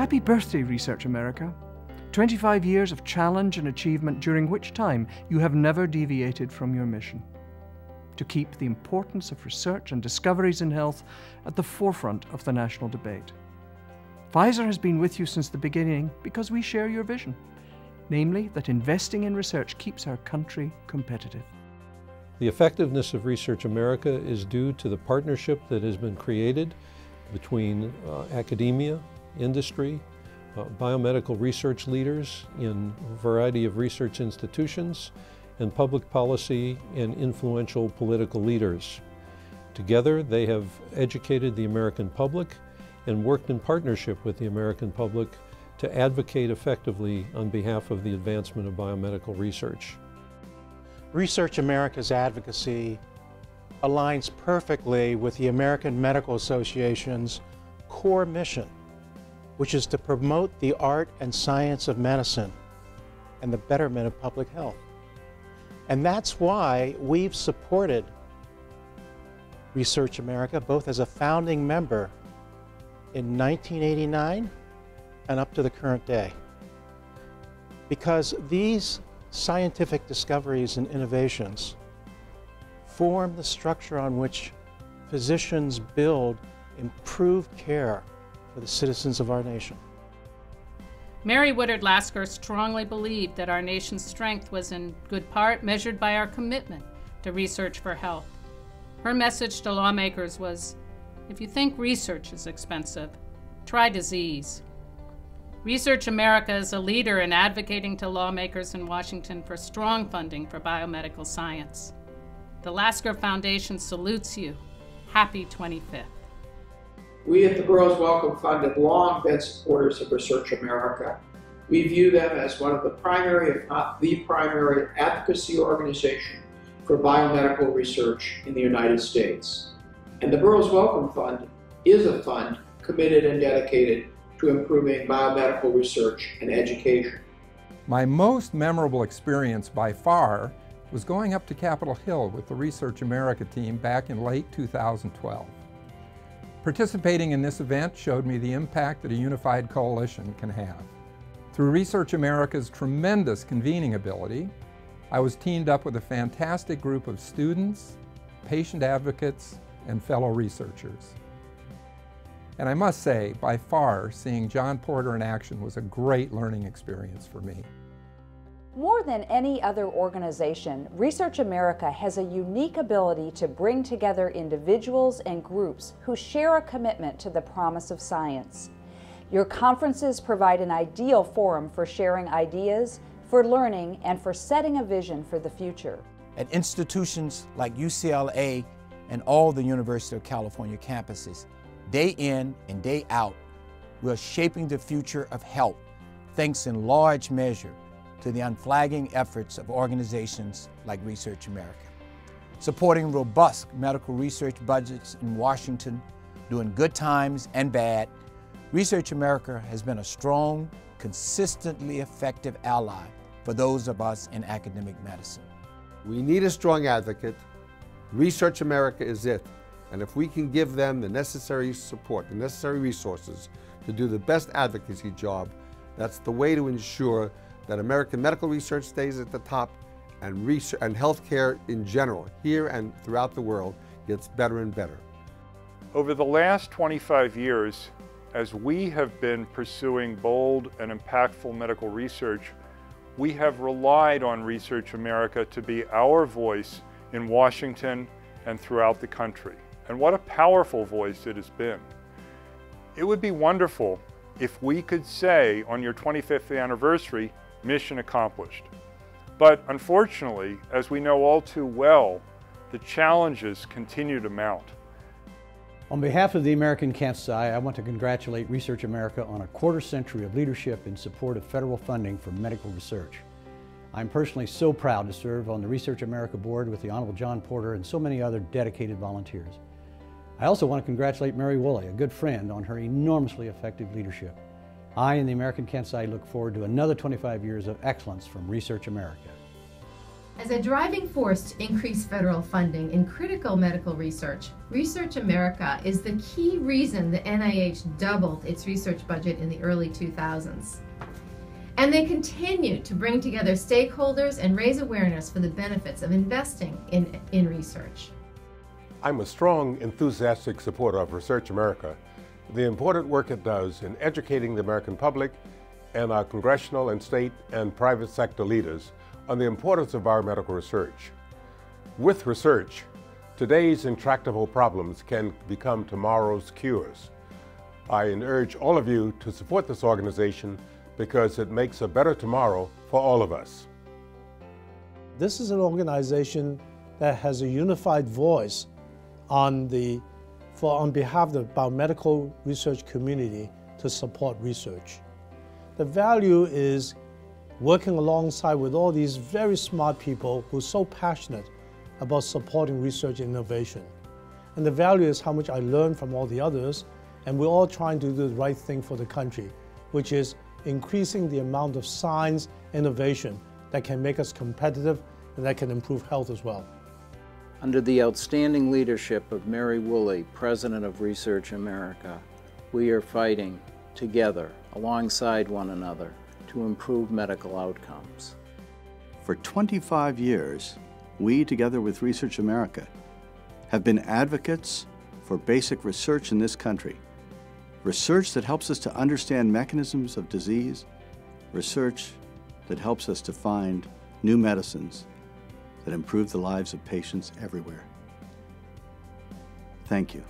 Happy birthday, Research America! 25 years of challenge and achievement during which time you have never deviated from your mission to keep the importance of research and discoveries in health at the forefront of the national debate. Pfizer has been with you since the beginning because we share your vision, namely that investing in research keeps our country competitive. The effectiveness of Research America is due to the partnership that has been created between uh, academia, industry, uh, biomedical research leaders in a variety of research institutions, and public policy and influential political leaders. Together, they have educated the American public and worked in partnership with the American public to advocate effectively on behalf of the advancement of biomedical research. Research America's advocacy aligns perfectly with the American Medical Association's core mission, which is to promote the art and science of medicine and the betterment of public health. And that's why we've supported Research America both as a founding member in 1989 and up to the current day. Because these scientific discoveries and innovations form the structure on which physicians build improved care for the citizens of our nation. Mary Woodard Lasker strongly believed that our nation's strength was in good part measured by our commitment to research for health. Her message to lawmakers was if you think research is expensive, try disease. Research America is a leader in advocating to lawmakers in Washington for strong funding for biomedical science. The Lasker Foundation salutes you. Happy 25th. We at the Burroughs Wellcome Fund have long been supporters of Research America. We view them as one of the primary, if not the primary, advocacy organization for biomedical research in the United States. And the Burroughs Wellcome Fund is a fund committed and dedicated to improving biomedical research and education. My most memorable experience by far was going up to Capitol Hill with the Research America team back in late 2012. Participating in this event showed me the impact that a unified coalition can have. Through Research America's tremendous convening ability, I was teamed up with a fantastic group of students, patient advocates, and fellow researchers. And I must say, by far, seeing John Porter in action was a great learning experience for me. More than any other organization, Research America has a unique ability to bring together individuals and groups who share a commitment to the promise of science. Your conferences provide an ideal forum for sharing ideas, for learning, and for setting a vision for the future. At institutions like UCLA and all the University of California campuses, Day in and day out, we are shaping the future of health, thanks in large measure to the unflagging efforts of organizations like Research America. Supporting robust medical research budgets in Washington during good times and bad, Research America has been a strong, consistently effective ally for those of us in academic medicine. We need a strong advocate. Research America is it. And if we can give them the necessary support, the necessary resources to do the best advocacy job, that's the way to ensure that American medical research stays at the top and, research, and healthcare in general, here and throughout the world, gets better and better. Over the last 25 years, as we have been pursuing bold and impactful medical research, we have relied on Research America to be our voice in Washington and throughout the country. And what a powerful voice it has been. It would be wonderful if we could say on your 25th anniversary, mission accomplished. But unfortunately, as we know all too well, the challenges continue to mount. On behalf of the American Cancer Society, I want to congratulate Research America on a quarter century of leadership in support of federal funding for medical research. I'm personally so proud to serve on the Research America board with the Honorable John Porter and so many other dedicated volunteers. I also want to congratulate Mary Woolley, a good friend, on her enormously effective leadership. I and the American Cancer Society look forward to another 25 years of excellence from Research America. As a driving force to increase federal funding in critical medical research, Research America is the key reason the NIH doubled its research budget in the early 2000s. And they continue to bring together stakeholders and raise awareness for the benefits of investing in, in research. I'm a strong, enthusiastic supporter of Research America, the important work it does in educating the American public and our congressional and state and private sector leaders on the importance of biomedical research. With research, today's intractable problems can become tomorrow's cures. I urge all of you to support this organization because it makes a better tomorrow for all of us. This is an organization that has a unified voice on, the, for, on behalf of the biomedical research community to support research. The value is working alongside with all these very smart people who are so passionate about supporting research and innovation. And the value is how much I learn from all the others, and we're all trying to do the right thing for the country, which is increasing the amount of science innovation that can make us competitive and that can improve health as well. Under the outstanding leadership of Mary Woolley, President of Research America, we are fighting together alongside one another to improve medical outcomes. For 25 years, we, together with Research America, have been advocates for basic research in this country. Research that helps us to understand mechanisms of disease, research that helps us to find new medicines that improve the lives of patients everywhere. Thank you.